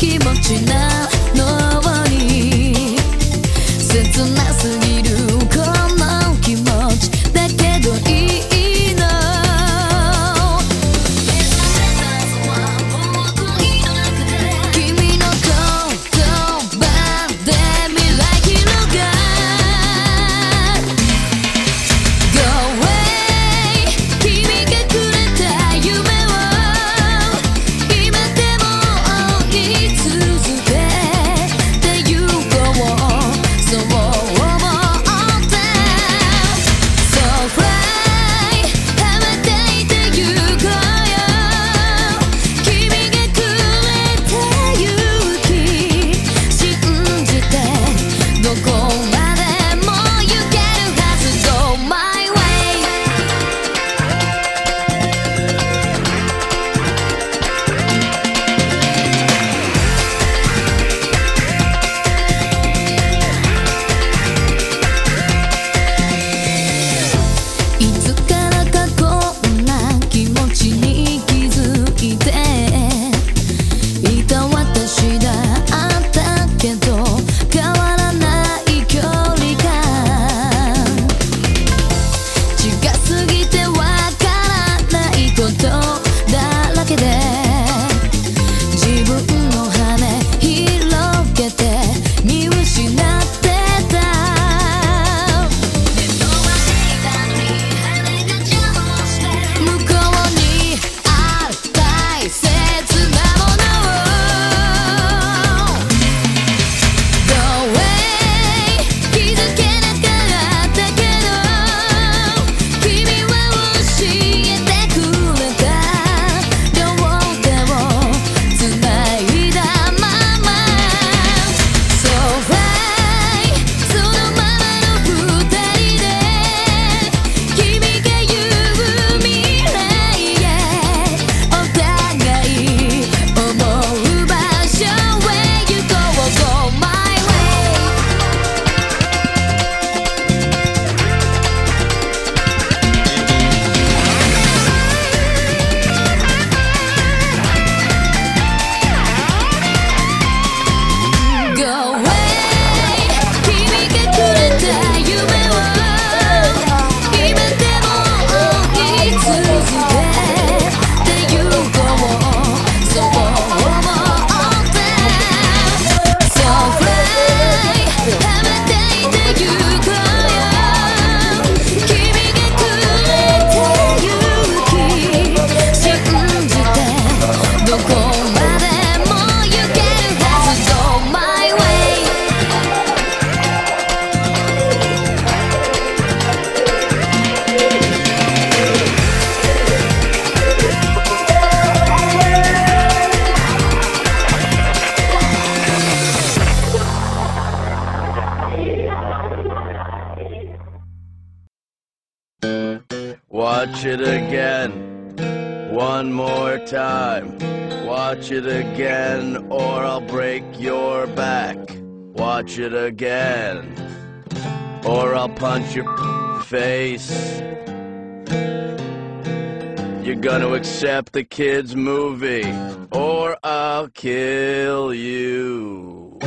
気持ちなのに切なすぎ Watch it again. One more time. Watch it again, or I'll break your back. Watch it again, or I'll punch your face. You're gonna accept the kid's movie, or I'll kill you.